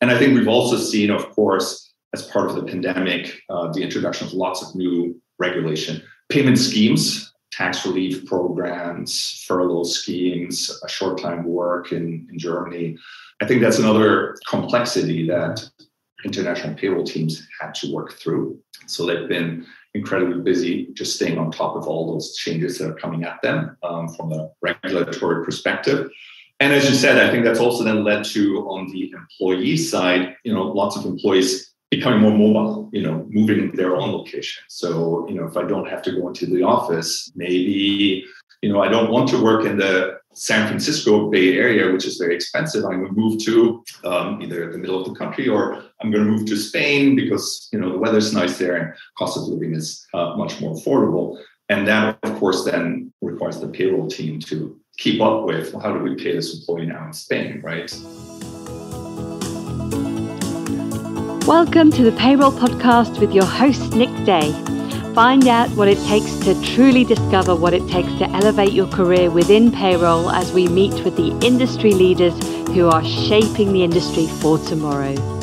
And I think we've also seen, of course, as part of the pandemic, uh, the introduction of lots of new regulation, payment schemes, tax relief programs, furlough schemes, short time work in, in Germany. I think that's another complexity that international payroll teams had to work through. So they've been incredibly busy just staying on top of all those changes that are coming at them um, from a regulatory perspective. And as you said, I think that's also then led to on the employee side, you know, lots of employees becoming more mobile, you know, moving their own location. So, you know, if I don't have to go into the office, maybe, you know, I don't want to work in the San Francisco Bay Area, which is very expensive. I'm going to move to um, either the middle of the country or I'm going to move to Spain because you know the weather's nice there and cost of living is uh, much more affordable. And that, of course, then requires the payroll team to keep up with well, how do we pay this employee now in Spain, right? Welcome to the Payroll Podcast with your host, Nick Day. Find out what it takes to truly discover what it takes to elevate your career within payroll as we meet with the industry leaders who are shaping the industry for tomorrow.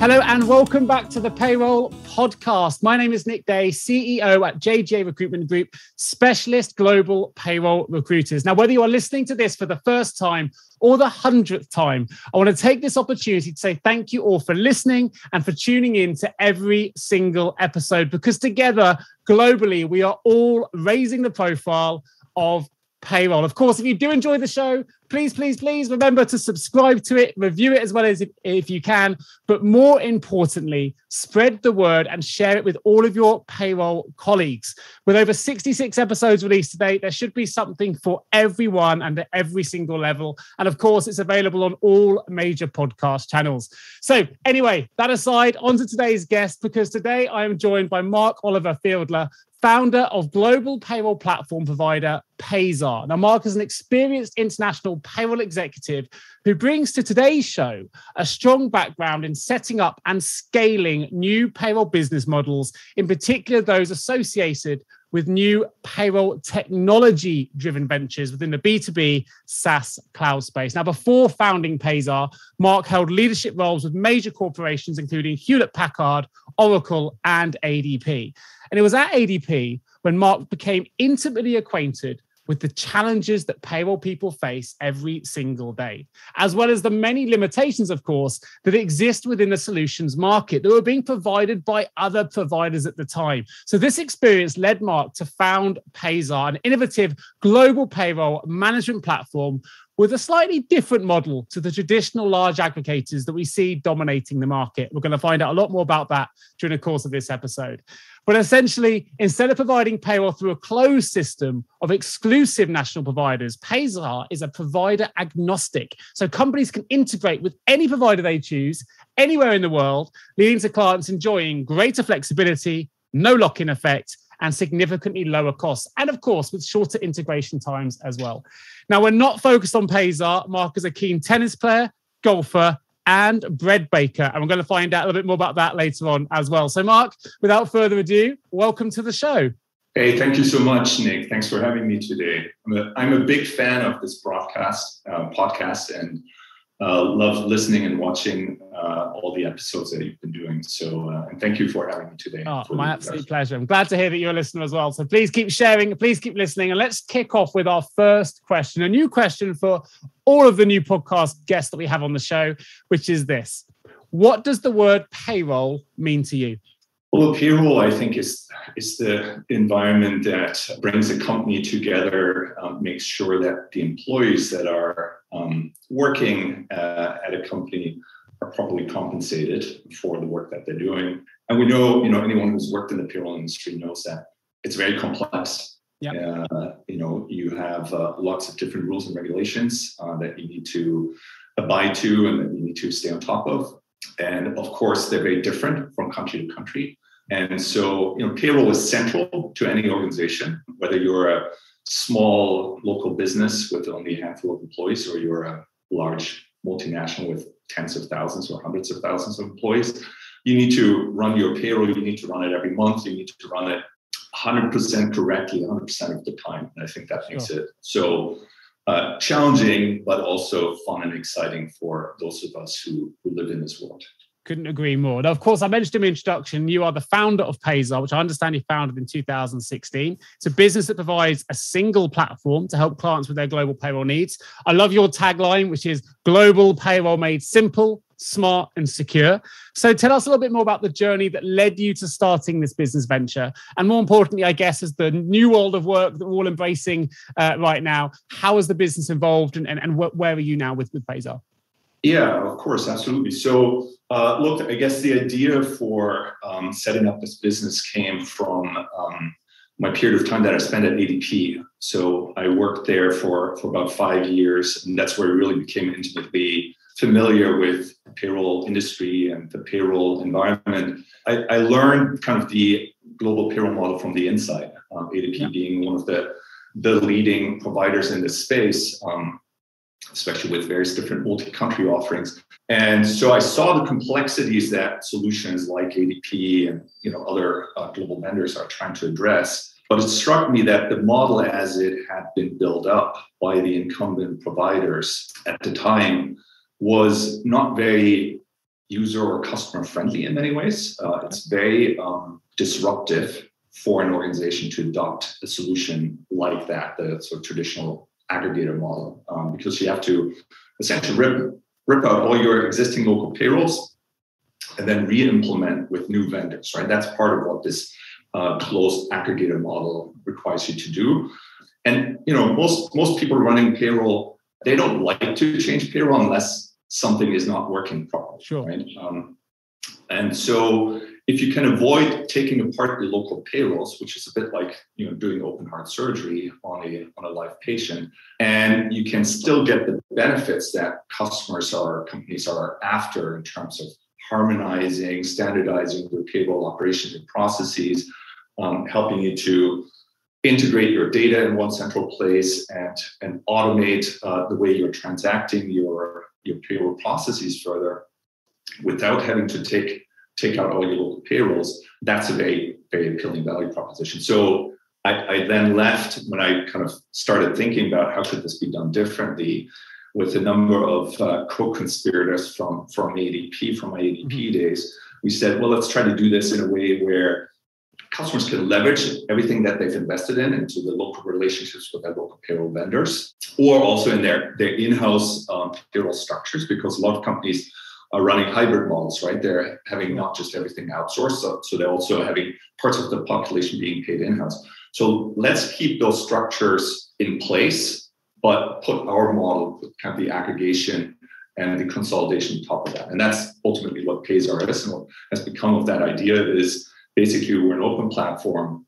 Hello and welcome back to the Payroll Podcast. My name is Nick Day, CEO at JGA Recruitment Group, specialist global payroll recruiters. Now, whether you are listening to this for the first time or the hundredth time, I want to take this opportunity to say thank you all for listening and for tuning in to every single episode because together, globally, we are all raising the profile of payroll. Of course, if you do enjoy the show, please, please, please remember to subscribe to it, review it as well as if, if, you can. But more importantly, spread the word and share it with all of your payroll colleagues. With over 66 episodes released today, there should be something for everyone and at every single level. And of course, it's available on all major podcast channels. So, anyway, that aside, on to today's guest, because today I am joined by Marc-Oliver Fiedler, founder of global payroll platform provider Payzaar. Now, Marc is an experienced international payroll executive who brings to today's show a strong background in setting up and scaling new payroll business models, in particular those associated with new payroll technology driven ventures within the B2B SaaS cloud space. Now, before founding Payzaar, Marc held leadership roles with major corporations, including Hewlett Packard, Oracle, and ADP. And it was at ADP when Marc became intimately acquainted with the challenges that payroll people face every single day, as well as the many limitations, of course, that exist within the solutions market that were being provided by other providers at the time. So, this experience led Marc to found Payzaar, an innovative global payroll management platform with a slightly different model to the traditional large aggregators that we see dominating the market. We're going to find out a lot more about that during the course of this episode. But essentially, instead of providing payroll through a closed system of exclusive national providers, Payzaar is a provider agnostic. So companies can integrate with any provider they choose anywhere in the world, leading to clients enjoying greater flexibility, no lock in effect, and significantly lower costs. And of course, with shorter integration times as well. Now, we're not focused on Payzaar. Marc is a keen tennis player, golfer, and bread baker. And we're going to find out a little bit more about that later on as well. So, Marc, without further ado, welcome to the show. Hey, thank you so much, Nick. Thanks for having me today. I'm a, I'm a big fan of this broadcast, uh, podcast, and uh, love listening and watching uh, all the episodes that you've been doing. So, uh, and thank you for having me today. Oh, my absolute pleasure. I'm glad to hear that you're a listener as well. So please keep sharing, please keep listening, and let's kick off with our first question. A new question for all of the new podcast guests that we have on the show, which is this: What does the word payroll mean to you? Well, payroll, I think, is is the environment that brings a company together, um, makes sure that the employees that are um, working uh, at a company are properly compensated for the work that they're doing. And we know, you know, anyone who's worked in the payroll industry knows that it's very complex. Yeah. Uh, you know, you have uh, lots of different rules and regulations uh, that you need to abide to and that you need to stay on top of. And of course, they're very different from country to country. And so, you know, payroll is central to any organization, whether you're a small local business with only a handful of employees or you're a large multinational with tens of thousands or hundreds of thousands of employees. You need to run your payroll, you need to run it every month, you need to run it 100% correctly 100% of the time. And I think that makes sure. it so uh, challenging, but also fun and exciting for those of us who, who live in this world. Couldn't agree more. Now, of course, I mentioned in my introduction, you are the founder of Payzaar, which I understand you founded in 2016. It's a business that provides a single platform to help clients with their global payroll needs. I love your tagline, which is global payroll made simple, smart, and secure. So tell us a little bit more about the journey that led you to starting this business venture. And more importantly, I guess, as the new world of work that we're all embracing uh, right now, how is the business involved and, and, and where are you now with, with Payzar? Yeah, of course, absolutely. So, uh, look, I guess the idea for um, setting up this business came from um, my period of time that I spent at ADP. So, I worked there for, for about five years, and that's where I really became intimately familiar with the payroll industry and the payroll environment. I, I learned kind of the global payroll model from the inside, um, ADP yeah. being one of the, the leading providers in this space. Um, especially with various different multi-country offerings. And so I saw the complexities that solutions like ADP and you know other uh, global vendors are trying to address. But it struck me that the model as it had been built up by the incumbent providers at the time was not very user or customer friendly in many ways. Uh, it's very um, disruptive for an organization to adopt a solution like that, the sort of traditional aggregator model um, because you have to essentially rip, rip out all your existing local payrolls and then re-implement with new vendors, right? That's part of what this uh, closed aggregator model requires you to do. And you know, most most people running payroll, they don't like to change payroll unless something is not working properly. Sure. Right. Um, and so if you can avoid taking apart the local payrolls, which is a bit like you know doing open heart surgery on a on a live patient, and you can still get the benefits that customers or companies are after in terms of harmonizing, standardizing your payroll operations and processes, um, helping you to integrate your data in one central place and and automate uh, the way you're transacting your your payroll processes further without having to take take out all your local payrolls, that's a very, very appealing value proposition. So I, I, then left when I kind of started thinking about how could this be done differently with a number of uh, co-conspirators from, from ADP, from my ADP mm-hmm. days. We said, well, let's try to do this in a way where customers can leverage everything that they've invested in into the local relationships with their local payroll vendors, or also in their, their in-house um, payroll structures, because a lot of companies are running hybrid models, right? They're having not just everything outsourced, so, so they're also having parts of the population being paid in-house. So let's keep those structures in place, but put our model, kind of the aggregation and the consolidation on top of that. And that's ultimately what is and what has become of that idea is basically we're an open platform.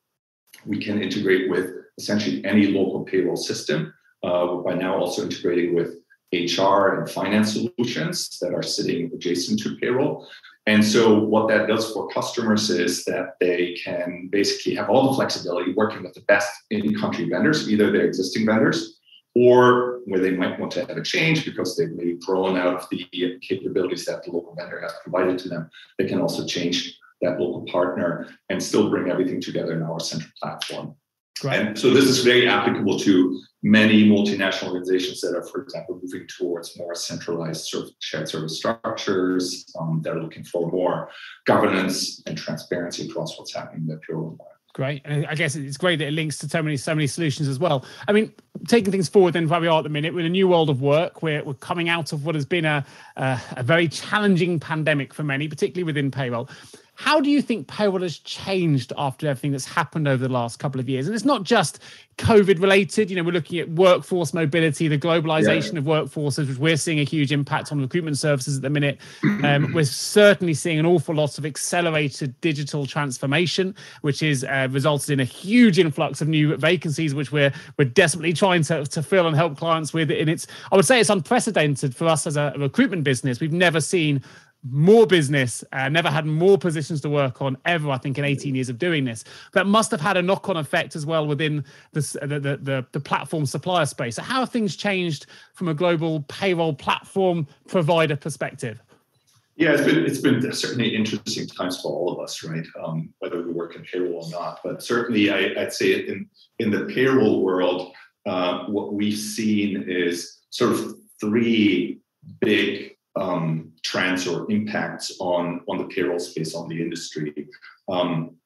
We can integrate with essentially any local payroll system. Uh, by now also integrating with HR and finance solutions that are sitting adjacent to payroll. And so, what that does for customers is that they can basically have all the flexibility working with the best in country vendors, either their existing vendors or where they might want to have a change because they've maybe grown out of the capabilities that the local vendor has provided to them. They can also change that local partner and still bring everything together in our central platform. Right. And so this is very applicable to many multinational organizations that are, for example, moving towards more centralized sort of shared service structures um, that are looking for more governance and transparency across what's happening in the payroll environment. Great. And I guess it's great that it links to so many, so many solutions as well. I mean, taking things forward then where we are at the minute with a new world of work, we're, we're coming out of what has been a, a, a very challenging pandemic for many, particularly within payroll. How do you think payroll has changed after everything that's happened over the last couple of years? And it's not just COVID related. You know, we're looking at workforce mobility, the globalization yeah. of workforces, which we're seeing a huge impact on recruitment services at the minute. Um, we're certainly seeing an awful lot of accelerated digital transformation, which has uh, resulted in a huge influx of new vacancies, which we're we're desperately trying to, to fill and help clients with. And it's, I would say, it's unprecedented for us as a recruitment business. We've never seen more business, uh, never had more positions to work on ever, I think, in 18 years of doing this. That must have had a knock on effect as well within the, the, the, the, platform supplier space. So, how have things changed from a global payroll platform provider perspective? Yeah, it's been it's been certainly interesting times for all of us, right? Um, whether we work in payroll or not, but certainly I, would say in in the payroll world, uh, what we've seen is sort of three big um, trends or impacts on, on the payroll space, on the industry. Um,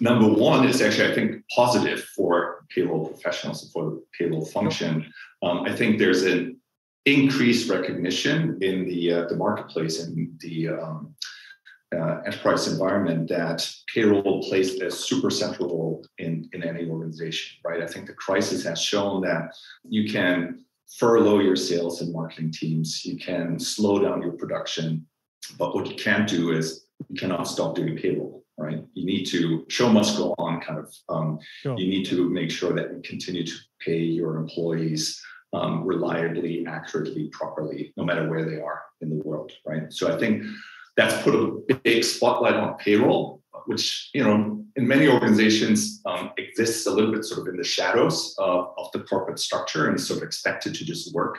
number one is actually, I think, positive for payroll professionals and for the payroll function. Um, I think there's an increased recognition in the, uh, the marketplace and the um, uh, enterprise environment that payroll plays a super central role in, in any organization, right? I think the crisis has shown that you can furlough your sales and marketing teams, you can slow down your production, but what you can't do is you cannot stop doing payroll, right? You need to show must go on kind of. Um, sure. You need to make sure that you continue to pay your employees um, reliably, accurately, properly, no matter where they are in the world, right? So I think that's put a big spotlight on payroll, which you know in many organizations um, exists a little bit sort of in the shadows of, of the corporate structure and is sort of expected to just work.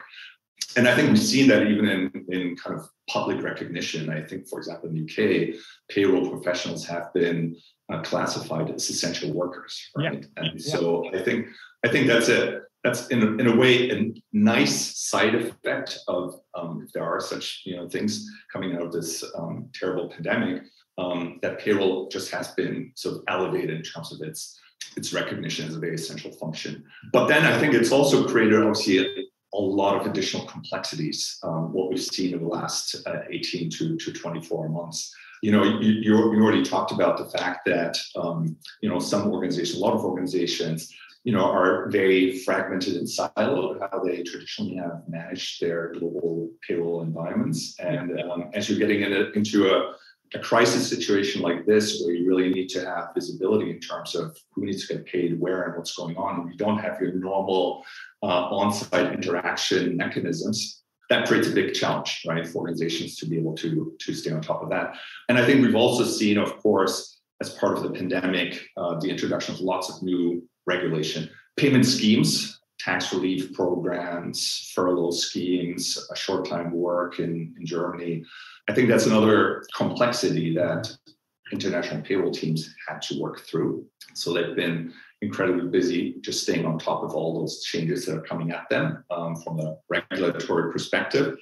And I think we've seen that even in, in kind of public recognition. I think, for example, in the UK, payroll professionals have been uh, classified as essential workers, right? Yeah. And yeah. so I think I think that's a that's in a, in a way a nice side effect of um, if there are such you know things coming out of this um, terrible pandemic um, that payroll just has been sort of elevated in terms of its its recognition as a very essential function. But then I think it's also created obviously a, a lot of additional complexities. Um, what we've seen in the last uh, 18 to, to 24 months. You know, you, you, already talked about the fact that um, you know some organizations, a lot of organizations you know, are very fragmented and siloed, how they traditionally have managed their global payroll environments. And um, as you're getting in a, into a, a crisis situation like this, where you really need to have visibility in terms of who needs to get paid where and what's going on, and you don't have your normal uh, on-site interaction mechanisms, that creates a big challenge, right, for organizations to be able to, to stay on top of that. And I think we've also seen, of course, as part of the pandemic, uh, the introduction of lots of new regulation. Payment schemes, tax relief programs, furlough schemes, short time work in, in Germany. I think that's another complexity that international payroll teams had to work through. So they've been incredibly busy just staying on top of all those changes that are coming at them um, from a regulatory perspective.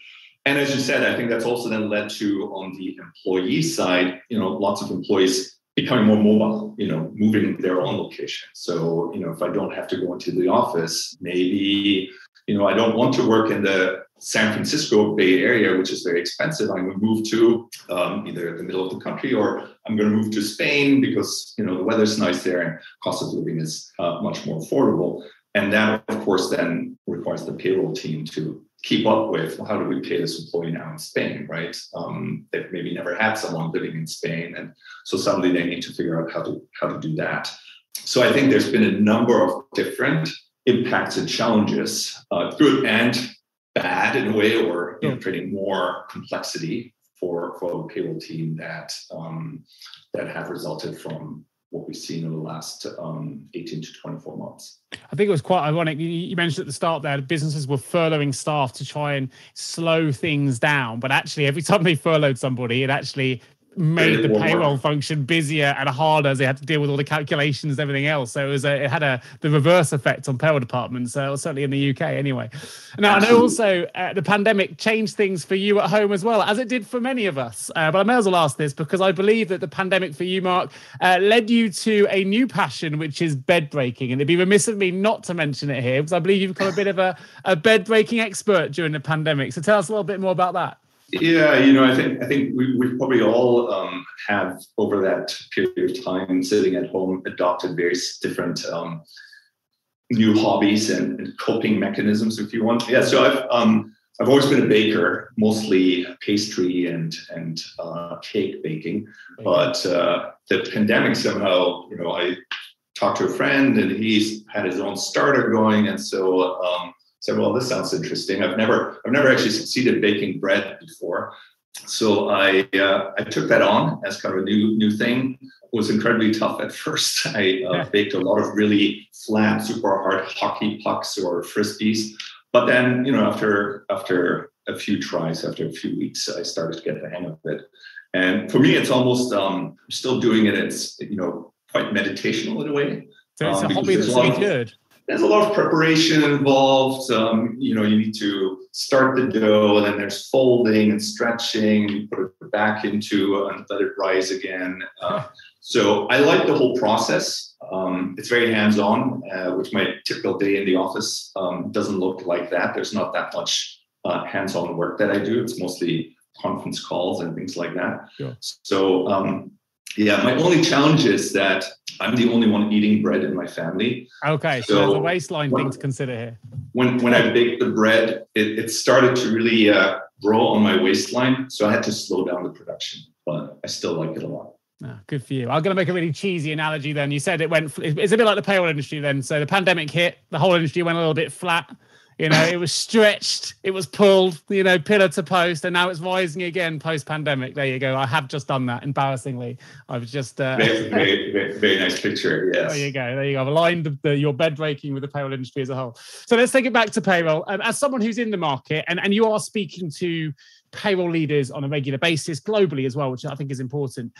And as you said, I think that's also then led to on the employee side, you know, lots of employees becoming more mobile, you know, moving their own location. So, you know, if I don't have to go into the office, maybe, you know, I don't want to work in the San Francisco Bay Area, which is very expensive. I'm going to move to um, either the middle of the country or I'm going to move to Spain because, you know, the weather's nice there and cost of living is uh, much more affordable. And that, of course, then requires the payroll team to keep up with well, how do we pay this employee now in Spain, right? Um, they've maybe never had someone living in Spain, and so suddenly they need to figure out how to how to do that. So I think there's been a number of different impacts and challenges, uh, good and bad in a way, or you know, creating more complexity for for the payroll team that um, that have resulted from what we've seen in the last um, 18 to 24 months. I think it was quite ironic. You mentioned at the start there, businesses were furloughing staff to try and slow things down. But actually, every time they furloughed somebody, it actually made the payroll function busier and harder as they had to deal with all the calculations and everything else. So it was a, it had a the reverse effect on payroll departments. So certainly in the UK anyway. Now Absolutely. I know also uh, the pandemic changed things for you at home as well, as it did for many of us. Uh, but I may as well ask this because I believe that the pandemic for you, Marc, uh, led you to a new passion, which is bed breaking. And it'd be remiss of me not to mention it here because I believe you've become a bit of a, a bed breaking expert during the pandemic. So tell us a little bit more about that. Yeah, you know, I think I think we we probably all um, have over that period of time sitting at home adopted various different um, new hobbies and, and, coping mechanisms, if you want. Yeah, so I've um, I've always been a baker, mostly pastry and and uh, cake baking. But uh, the pandemic somehow, you know, I talked to a friend and he's had his own starter going, and so um, said, well, this sounds interesting. I've never, I've never actually succeeded baking bread before. So I, uh, I took that on as kind of a new, new thing. It was incredibly tough at first. I uh, baked a lot of really flat, super hard hockey pucks or frisbees. But then, you know, after, after a few tries, after a few weeks, I started to get the hang of it. And for me, it's almost, um, still doing it. It's, you know, quite meditational in a way. So it's um, a hobby that's really good there's a lot of preparation involved. Um, you know, you need to start the dough, and then there's folding and stretching. You put it back into and let it rise again. Uh, so I like the whole process. Um, it's very hands-on, uh, which my typical day in the office um, doesn't look like that. There's not that much uh, hands-on work that I do. It's mostly conference calls and things like that. So um, yeah, my only challenge is that I'm the only one eating bread in my family. Okay, so, so there's a waistline when, thing to consider here. When when I baked the bread, it, it started to really uh, grow on my waistline, so I had to slow down the production. But I still like it a lot. Oh, good for you. I'm going to make a really cheesy analogy. Then you said it went. It's a bit like the payroll industry. Then, so the pandemic hit, the whole industry went a little bit flat. You know, it was stretched, it was pulled, you know, pillar to post, and now it's rising again post pandemic. There you go. I have just done that embarrassingly. I was just. Uh... Very, very, very, very, nice picture. Yes. There you go. There you go. I've aligned the, the, your bed breaking with the payroll industry as a whole. So let's take it back to payroll. Um, as someone who's in the market and, and you are speaking to payroll leaders on a regular basis globally as well, which I think is important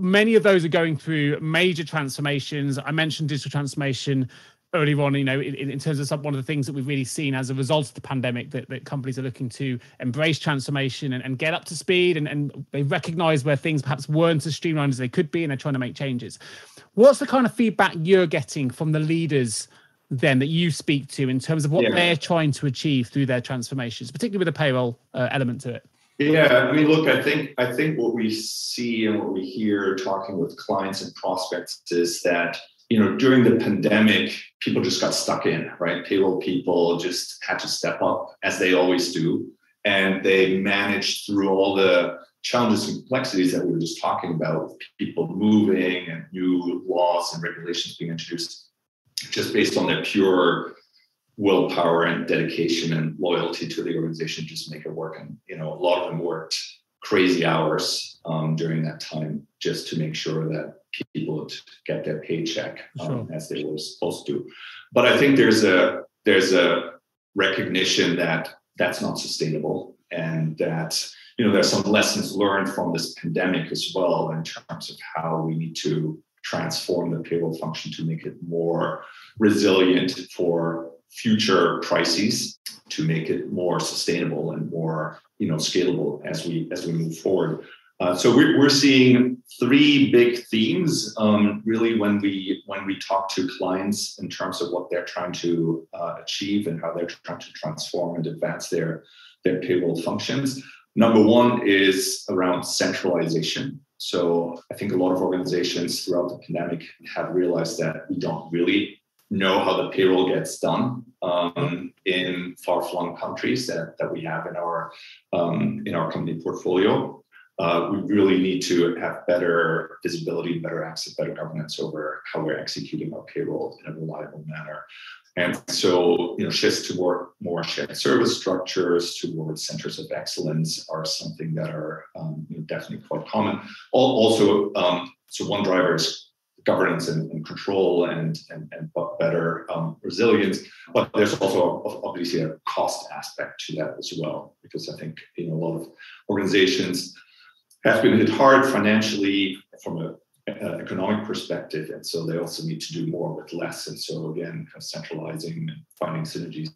many of those are going through major transformations. I mentioned digital transformation earlier on, you know, in, in, terms of some, one of the things that we've really seen as a result of the pandemic, that, that companies are looking to embrace transformation and, and get up to speed and, and they recognize where things perhaps weren't as streamlined as they could be and they're trying to make changes. What's the kind of feedback you're getting from the leaders then that you speak to in terms of what yeah. they're trying to achieve through their transformations, particularly with the payroll uh, element to it? Yeah, I mean, look, I think I think what we see and what we hear talking with clients and prospects is that you know, during the pandemic, people just got stuck in, right? Payroll people just had to step up as they always do. And they managed through all the challenges and complexities that we were just talking about, people moving and new laws and regulations being introduced, just based on their pure willpower and dedication and loyalty to the organization, just make it work. And, you know, a lot of them worked crazy hours um, during that time just to make sure that people would get their paycheck um, sure. as they were supposed to. But I think there's a there's a recognition that that's not sustainable and that you know there's some lessons learned from this pandemic as well in terms of how we need to transform the payroll function to make it more resilient for future crises to make it more sustainable and more you know scalable as we as we move forward uh, so we're, we're seeing three big themes um, really when we when we talk to clients in terms of what they're trying to uh, achieve and how they're trying to transform and advance their their payroll functions number one is around centralization so i think a lot of organizations throughout the pandemic have realized that we don't really know how the payroll gets done um, in far-flung countries that, that we have in our um, in our company portfolio. Uh, we really need to have better visibility, better access, better governance over how we're executing our payroll in a reliable manner. And so, you know, shifts toward more shared service structures, towards centers of excellence are something that are um, you know, definitely quite common. Also, um, so one driver is governance and, and control and, and, and better um, resilience. But there's also obviously a cost aspect to that as well, because I think know a lot of organizations have been hit hard financially from a uh, economic perspective, and so they also need to do more with less. And so again, kind of centralizing and finding synergies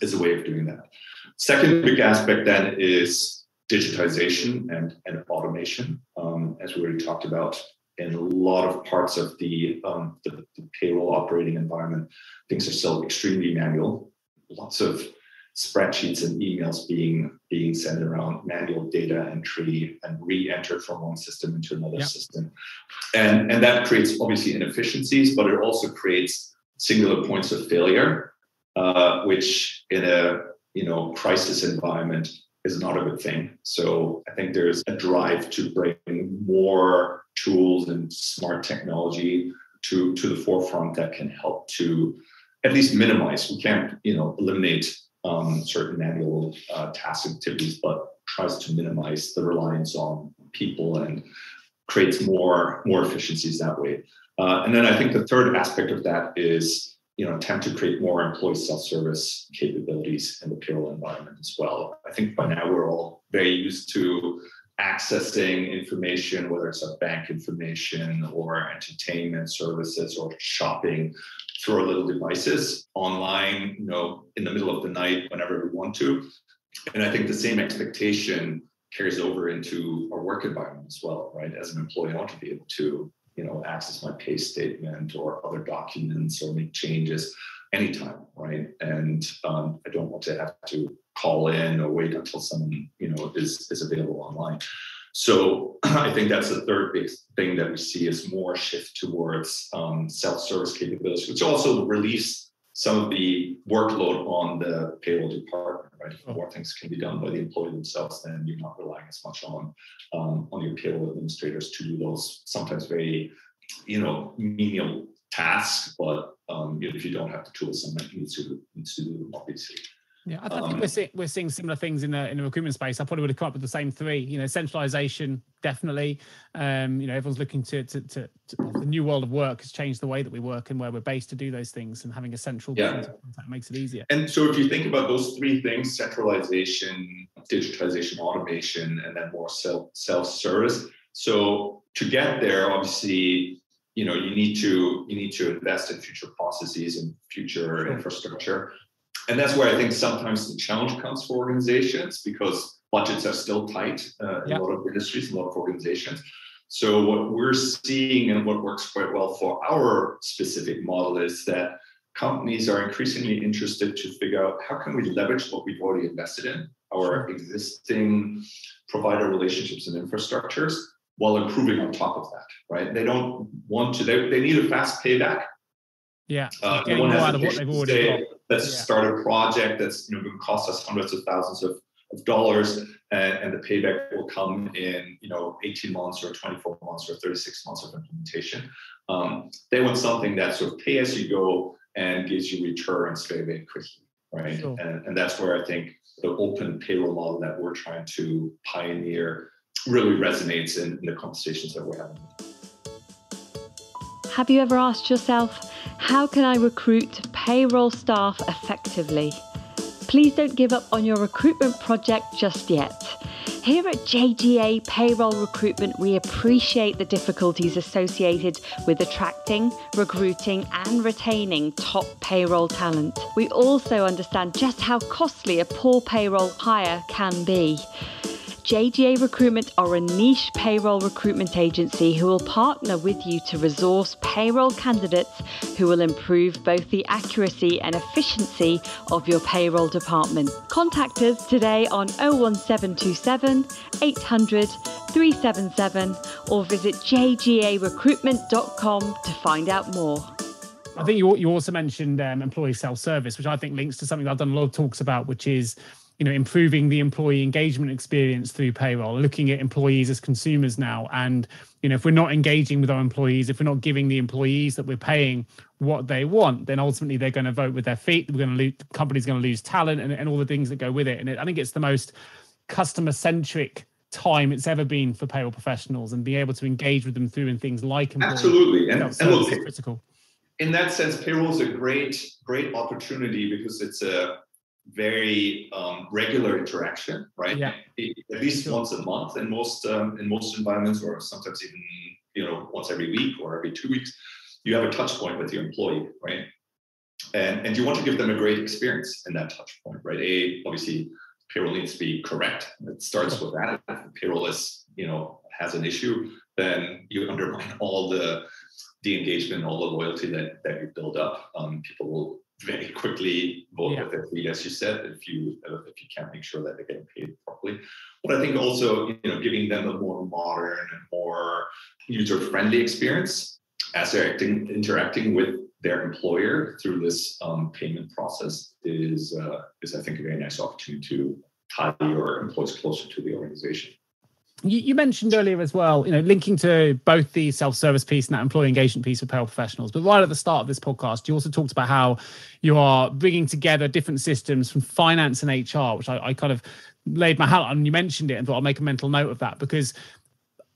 is a way of doing that. Second big aspect then is digitization and, and automation. Um, as we already talked about, in a lot of parts of the, um, the, the, payroll operating environment, things are still extremely manual. Lots of spreadsheets and emails being being sent around, manual data entry and re-entered from one system into another system, and and that creates obviously inefficiencies, but it also creates singular points of failure, uh, which in a you know crisis environment is not a good thing. So I think there's a drive to bring more tools and smart technology to, to the forefront that can help to at least minimize. We can't, you know, eliminate um, certain manual uh, task activities, but tries to minimize the reliance on people and creates more more efficiencies that way. Uh, and then I think the third aspect of that is you know attempt to create more employee self-service capabilities in the payroll environment as well. I think by now we're all very used to accessing information, whether it's a bank information or entertainment services or shopping through our little devices online, you know, in the middle of the night, whenever we want to. And I think the same expectation carries over into our work environment as well, right? As an employee, I want to be able to, you know, access my pay statement or other documents or make changes anytime, right? And um, I don't want to have to call in or wait until someone, you know, is is available online. So I think that's the third big thing that we see is more shift towards um, self-service capabilities, which also relieves some of the workload on the payroll department, right? If more things can be done by the employee themselves, then you're not relying as much on um, on your payroll administrators to do those sometimes very, you know, menial tasks. But um, if you don't have the tools, someone needs to needs to do them, obviously. Yeah, I, I think um, we're seeing we're seeing similar things in the in the recruitment space. I probably would have come up with the same three. You know, centralization definitely. Um, you know, everyone's looking to, to to, to the new world of work has changed the way that we work and where we're based to do those things, and having a central yeah. contact makes it easier. And so, if you think about those three things: centralization, digitization, automation, and then more self self service. So to get there, obviously, you know, you need to you need to invest in future processes and future infrastructure and that's where I think sometimes the challenge comes for organizations because budgets are still tight uh, in yep. a lot of industries, a lot of organizations. So what we're seeing and what works quite well for our specific model is that companies are increasingly interested to figure out how can we leverage what we've already invested in, our existing provider relationships and infrastructures, while improving on top of that, right? They don't want to, they, they need a fast payback. Yeah, uh, getting more out of what they've already say, got let's yeah. start a project that's you know going to cost us hundreds of thousands of, of dollars and, and, the payback will come in you know 18 months or 24 months or 36 months of implementation um, they want something that sort of pay as you go and gives you returns very very quickly right sure. and, and that's where i think the open payroll model that we're trying to pioneer really resonates in, in the conversations that we're having have you ever asked yourself, how can I recruit payroll staff effectively? Please don't give up on your recruitment project just yet. Here at JGA Payroll Recruitment, we appreciate the difficulties associated with attracting, recruiting, and retaining top payroll talent. We also understand just how costly a poor payroll hire can be. JGA Recruitment are a niche payroll recruitment agency who will partner with you to resource payroll candidates who will improve both the accuracy and efficiency of your payroll department. Contact us today on 01727 800 377 or visit jgarecruitment.com to find out more. I think you, you also mentioned um, employee self service, which I think links to something I've done a lot of talks about, which is you know improving the employee engagement experience through payroll looking at employees as consumers now. And you know if we're not engaging with our employees if we're not giving the employees that we're paying what they want then ultimately they're going to vote with their feet. We're going to lose company's going to lose talent and, and all the things that go with it. And it, i think it's the most customer centric time it's ever been for payroll professionals and be able to engage with them through and things like absolutely. And, and look, critical. in that sense payroll is a great great opportunity because it's a very um, regular interaction, right? Yeah. At least sure. once a month in most um, in most environments, or sometimes even you know once every week or every two weeks, you have a touch point with your employee, right? And and you want to give them a great experience in that touch point, right? A obviously payroll needs to be correct. It starts with that. If the payroll is you know has an issue, then you undermine all the the engagement, all the loyalty that that you build up. Um, people will very quickly vote yeah. with feet, as you said, if you uh, if you can't make sure that they're getting paid properly. But I think also you know giving them a more modern and more user friendly experience as they're acting, interacting with their employer through this um, payment process is uh, is I think a very nice opportunity to tie your employees closer to the organization. You, you, mentioned earlier as well, you know, linking to both the self-service piece and that employee engagement piece for payroll professionals. But right at the start of this podcast, you also talked about how you are bringing together different systems from finance and HR, which I, I kind of laid my hat on. You mentioned it and thought I'll make a mental note of that because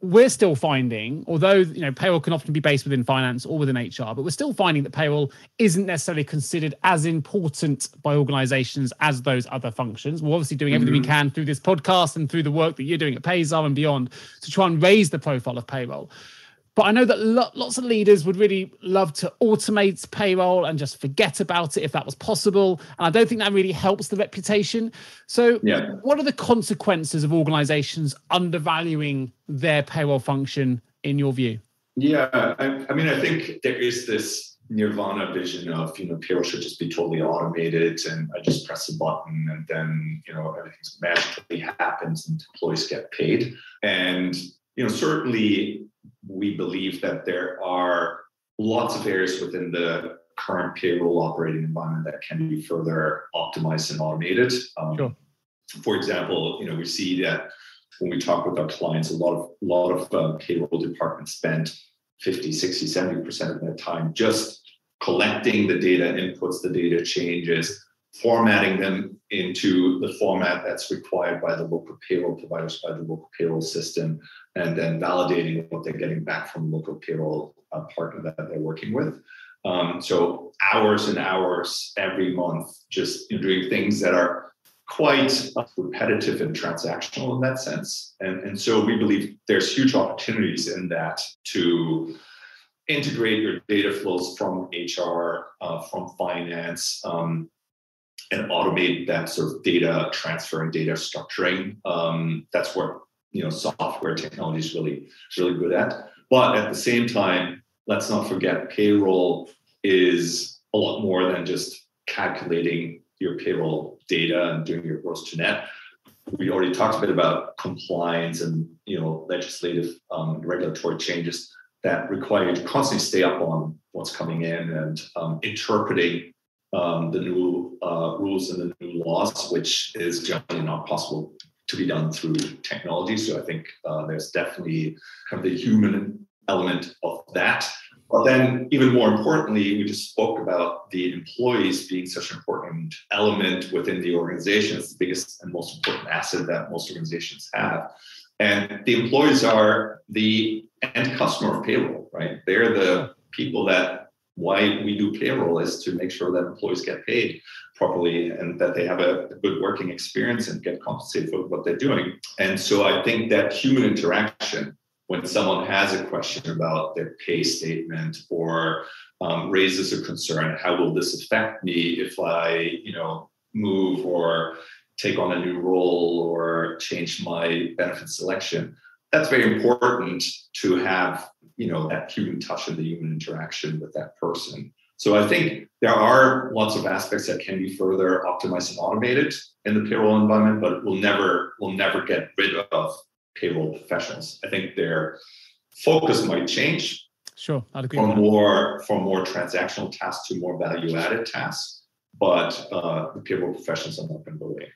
we're still finding, although you know payroll can often be based within finance or within HR, but we're still finding that payroll isn't necessarily considered as important by organizations as those other functions. We're obviously doing everything mm-hmm. we can through this podcast and through the work that you're doing at Payzaar and beyond to try and raise the profile of payroll. But I know that lo- lots of leaders would really love to automate payroll and just forget about it if that was possible. And I don't think that really helps the reputation. So, yeah. what are the consequences of organizations undervaluing their payroll function in your view? Yeah, I, I mean, I think there is this nirvana vision of you know payroll should just be totally automated and i just press a button and then you know everything magically happens and employees get paid and you know certainly we believe that there are lots of areas within the current payroll operating environment that can be further optimized and automated. Um, sure. For example, you know, we see that when we talk with our clients, a lot of a lot of uh, payroll departments spend 50, 60, 70% of their time just collecting the data inputs, the data changes, formatting them into the format that's required by the local payroll providers, by the local payroll system, and then validating what they're getting back from the local payroll uh, partner that they're working with. Um, so hours and hours every month, just you know, doing things that are quite repetitive and transactional in that sense. And, and so we believe there's huge opportunities in that to integrate your data flows from HR, uh, from finance, um, and automate that sort of data transfer and data structuring. Um, that's what you know software technology is really really good at. But at the same time, let's not forget payroll is a lot more than just calculating your payroll data and doing your gross to net. We already talked a bit about compliance and you know legislative um, regulatory changes that require you to constantly stay up on what's coming in and um, interpreting um, the new uh, rules and the new laws, which is generally not possible to be done through technology. So I think uh, there's definitely kind of the human element of that. But then, even more importantly, we just spoke about the employees being such an important element within the organization. It's the biggest and most important asset that most organizations have. And the employees are the end customer of payroll, right? They're the people that why we do payroll is to make sure that employees get paid properly and that they have a, a, good working experience and get compensated for what they're doing. And so I think that human interaction, when someone has a question about their pay statement or um, raises a concern, how will this affect me if I, you know, move or take on a new role or change my benefit selection? That's very important to have you know that human touch and the human interaction with that person. So i think there are lots of aspects that can be further optimized and automated in the payroll environment but we'll never we'll never get rid of payroll professionals. I think their focus might change sure I'd agree from more from more transactional tasks to more value added tasks but uh, the payroll professionals are not going to go away.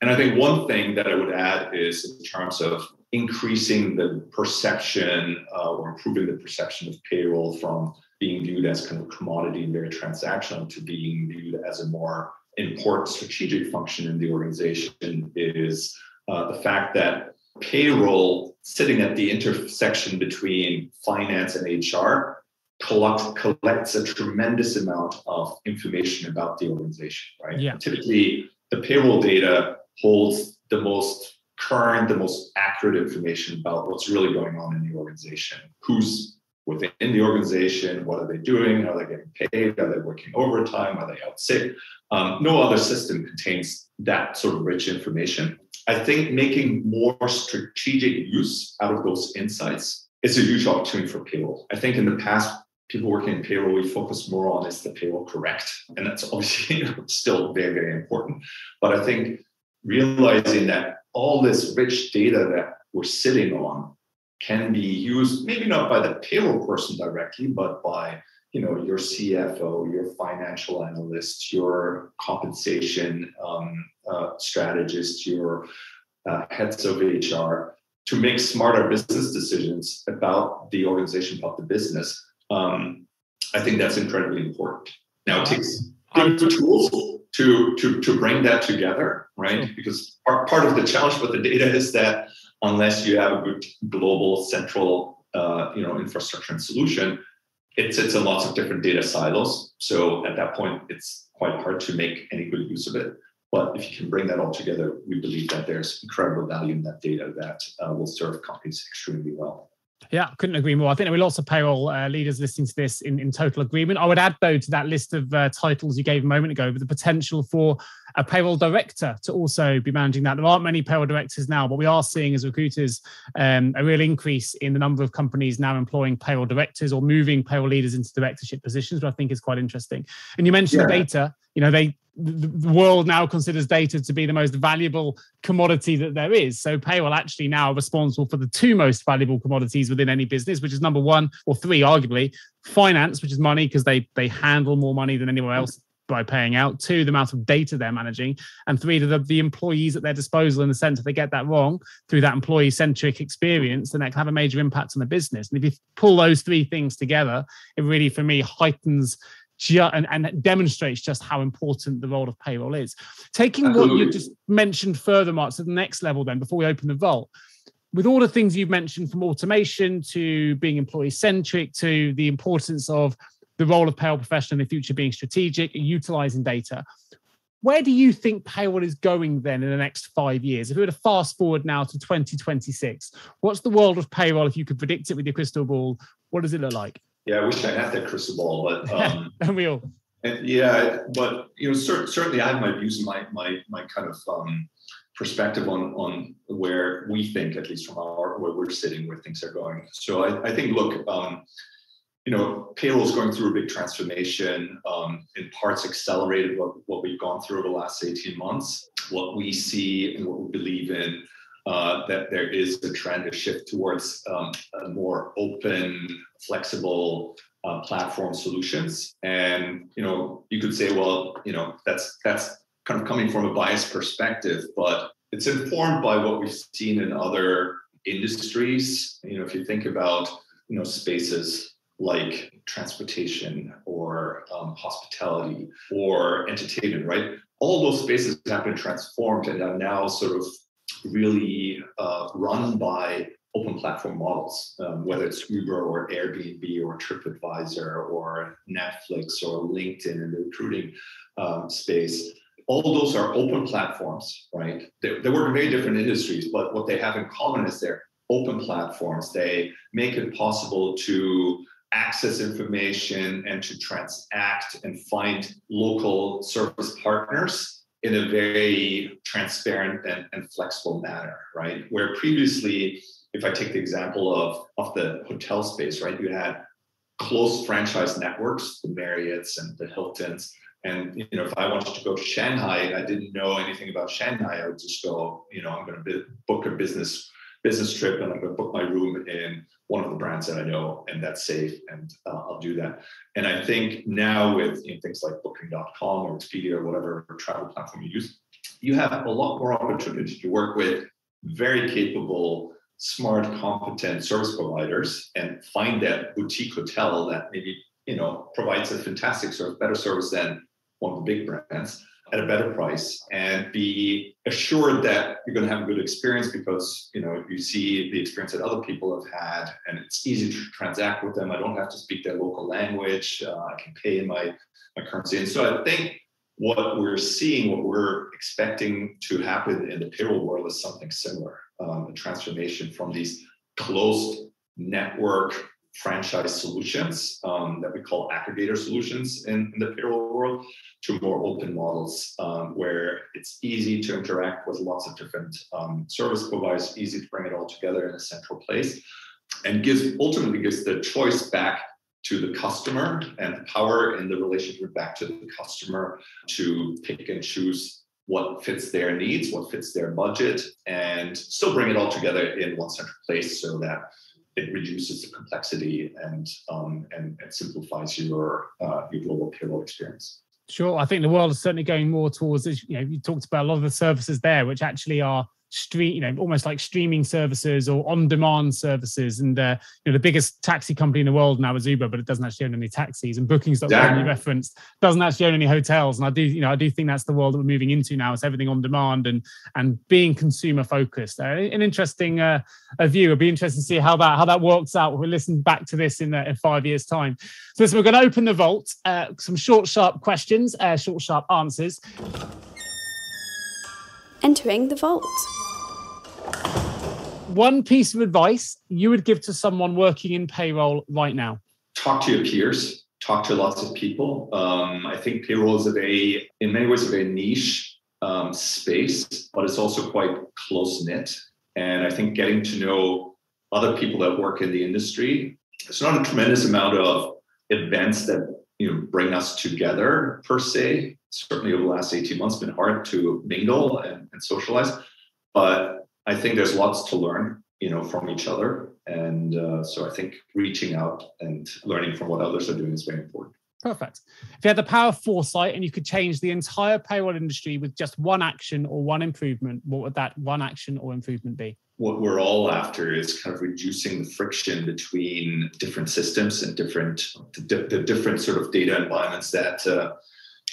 And i think one thing that i would add is in terms of increasing the perception uh, or improving the perception of payroll from being viewed as kind of commodity and very transactional to being viewed as a more important strategic function in the organization is uh, the fact that payroll sitting at the intersection between finance and HR collect, collects a tremendous amount of information about the organization, right? Yeah. Typically, the payroll data holds the most current, the most accurate information about what's really going on in the organization. Who's within the organization? What are they doing? Are they getting paid? Are they working overtime? Are they out sick? Um, no other system contains that sort of rich information. I think making more strategic use out of those insights is a huge opportunity for payroll. I think in the past, people working in payroll, we focus more on is the payroll correct? And that's obviously still very, very important. But I think realizing that all this rich data that we're sitting on can be used maybe not by the payroll person directly but by you know your cfo your financial analyst your compensation um, uh, strategist your uh, heads of hr to make smarter business decisions about the organization about the business. Um, i think that's incredibly important. Now it takes good tools to to to bring that together, right? Because part, part of the challenge with the data is that unless you have a good global central uh, you know infrastructure and solution, it sits in lots of different data silos. So at that point, it's quite hard to make any good use of it. But if you can bring that all together, we believe that there's incredible value in that data that uh, will serve companies extremely well. Yeah, couldn't agree more. I think there were lots of payroll uh, leaders listening to this in, in total agreement. I would add, though, to that list of uh, titles you gave a moment ago, the potential for a payroll director to also be managing that. There aren't many payroll directors now, but we are seeing as recruiters um, a real increase in the number of companies now employing payroll directors or moving payroll leaders into directorship positions, which I think is quite interesting. And you mentioned yeah. the data. You know, they the world now considers data to be the most valuable commodity that there is. So payroll actually now responsible for the two most valuable commodities within any business, which is number one or three, arguably, finance, which is money because they they handle more money than anywhere else by paying out. Two, the amount of data they're managing, and three, the, the employees at their disposal. In the sense, if they get that wrong through that employee centric experience, then that can have a major impact on the business. And if you pull those three things together, it really, for me, heightens and, and demonstrates just how important the role of payroll is. Taking Absolutely. what you just mentioned further, Marc, to the next level, then before we open the vault, with all the things you've mentioned from automation to being employee centric to the importance of the role of payroll professional in the future being strategic and utilizing data. Where do you think payroll is going then in the next five years? If we were to fast forward now to 2026, what's the world of payroll if you could predict it with your crystal ball? What does it look like? Yeah, I wish I had that crystal ball, but um, and we all. And yeah, but you know, cer- certainly I have my views and my my my kind of um, perspective on on where we think, at least from our where we're sitting, where things are going. So I, I think, look, um, you know, payroll is going through a big transformation. Um, in parts, accelerated what what we've gone through over the last eighteen months. What we see and what we believe in uh, that there is a trend, a shift towards um, more open, flexible uh, platform solutions. And you know, you could say, well, you know, that's that's kind of coming from a biased perspective, but it's informed by what we've seen in other industries. You know, if you think about you know spaces like transportation or um, hospitality or entertainment, right? All those spaces have been transformed and are now sort of really uh, run by open platform models, um, whether it's Uber or Airbnb or TripAdvisor or Netflix or LinkedIn in the recruiting um, space. All those are open platforms, right? They, they work in very different industries, but what they have in common is they're open platforms. They make it possible to access information and to transact and find local service partners in a very transparent and, and flexible manner, right? Where previously, if I take the example of, of the hotel space, right, you had close franchise networks, the Marriotts and the Hiltons. And you know, if I wanted to go to Shanghai and I didn't know anything about Shanghai, I would just go, you know, I'm going to book a business business trip and I'm going to book my room in one of the brands that I know and that's safe and uh, I'll do that. And I think now with you know, things like booking.com or Expedia or whatever travel platform you use, you have a lot more opportunity to work with very capable, smart, competent service providers and find that boutique hotel that maybe, you know, provides a fantastic service, better service than one of the big brands at a better price and be assured that you're going to have a good experience because you know you see the experience that other people have had and it's easy to transact with them. I don't have to speak their local language. Uh, i can pay in my my currency. And so i think what we're seeing what we're expecting to happen in the payroll world is something similar um, a transformation from these closed network franchise solutions um, that we call aggregator solutions in, in, the payroll world to more open models um, where it's easy to interact with lots of different um, service providers, easy to bring it all together in a central place, and gives ultimately gives the choice back to the customer and the power in the relationship back to the customer to pick and choose what fits their needs, what fits their budget, and still bring it all together in one central place so that it reduces the complexity and um, and, and, simplifies your uh, your global payroll experience. Sure, I think the world is certainly going more towards. You know, you talked about a lot of the services there, which actually are street, you know, almost like streaming services or on-demand services. And uh, you know, the biggest taxi company in the world now is Uber, but it doesn't actually own any taxis. And Bookings.com exactly. you referenced doesn't actually own any hotels. And I do, you know, I do think that's the world that we're moving into now. It's everything on demand and and being consumer focused. Uh, an interesting uh, view. It'd be interesting to see how that how that works out. We'll listen back to this in, uh, in five years' time. So listen, we're going to open the vault. Uh, some short, sharp questions, uh, short, sharp answers entering the vault. One piece of advice you would give to someone working in payroll right now? Talk to your peers, talk to lots of people. Um, I think payroll is a very, in many ways, a very niche um, space, but it's also quite close knit. And I think getting to know other people that work in the industry, it's not a tremendous amount of events that you know bring us together per se. Certainly over the last 18 months been hard to mingle and, and socialize but i think there's lots to learn you know from each other. And uh, so i think reaching out and learning from what others are doing is very important perfect. If you had the power of foresight and you could change the entire payroll industry with just one action or one improvement what would that one action or improvement be? What we're all after is kind of reducing the friction between different systems and different the, the different sort of data environments that uh,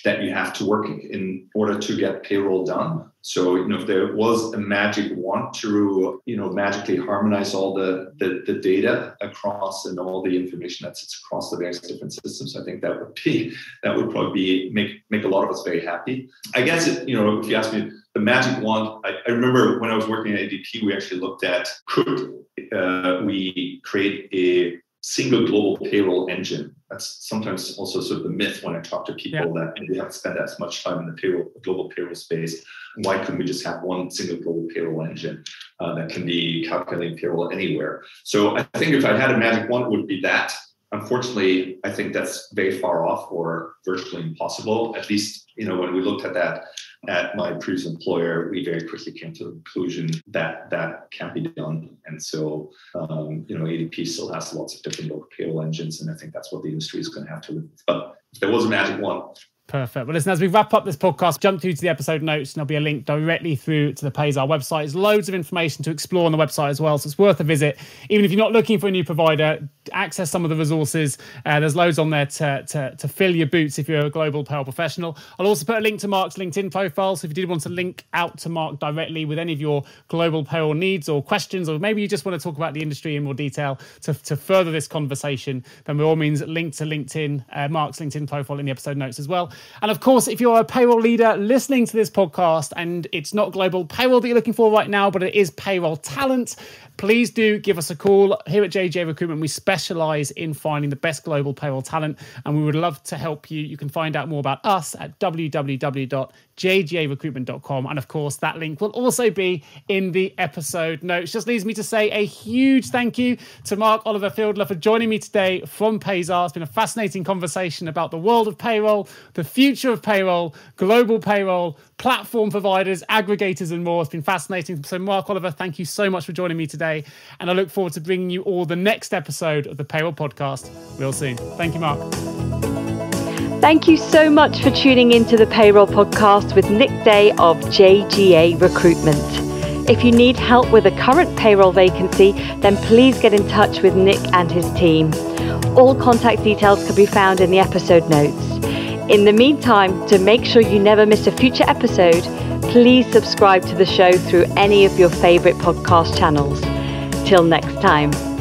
that you have to work in order to get payroll done. So, you know, if there was a magic wand to, you know, magically harmonize all the, the, the data across and all the information that sits across the various different systems, I think that would be that would probably be make make a lot of us very happy. I guess it, you know, if you ask me the magic wand, I, I remember when I was working at ADP, we actually looked at could uh, we create a single global payroll engine. That's sometimes also sort of the myth when I talk to people yeah. that we haven't spent as much time in the payroll, global payroll space. Why couldn't we just have one single global payroll engine uh, that can be calculating payroll anywhere? So I think if I had a magic one, it would be that. Unfortunately, I think that's very far off or virtually impossible. At least, you know, when we looked at that at my previous employer, we very quickly came to the conclusion that that can't be done. And so, um, you know, ADP still has lots of different local payroll engines, and I think that's what the industry is going to have to. But if there was a magic one, Perfect. Well, listen, as we wrap up this podcast, jump through to the episode notes and there'll be a link directly through to the Payzaar website. There's loads of information to explore on the website as well, so it's worth a visit. Even if you're not looking for a new provider, access some of the resources. Uh, there's loads on there to, to, to, fill your boots if you're a global payroll professional. I'll also put a link to Marc's LinkedIn profile. So if you did want to link out to Marc directly with any of your global payroll needs or questions, or maybe you just want to talk about the industry in more detail to, to further this conversation, then by all means, link to LinkedIn, uh, Marc's LinkedIn profile in the episode notes as well. And of course, if you're a payroll leader listening to this podcast and it's not global payroll that you're looking for right now, but it is payroll talent, please do give us a call. Here at JGA Recruitment, we specialize in finding the best global payroll talent, and we would love to help you. You can find out more about us at www.jgarecruitment.com. And of course, that link will also be in the episode notes. Just leaves me to say a huge thank you to Marc-Oliver Fiedler for joining me today from Payzaar. It's been a fascinating conversation about the world of payroll, the future of payroll, global payroll, platform providers, aggregators, and more. It's been fascinating. So, Marc-Oliver, thank you so much for joining me today. And I look forward to bringing you all the next episode of the Payroll Podcast real soon. Thank you, Marc. Thank you so much for tuning into the Payroll Podcast with Nick Day of JGA Recruitment. If you need help with a current payroll vacancy, then please get in touch with Nick and his team. All contact details can be found in the episode notes. In the meantime, to make sure you never miss a future episode, please subscribe to the show through any of your favorite podcast channels. Till next time.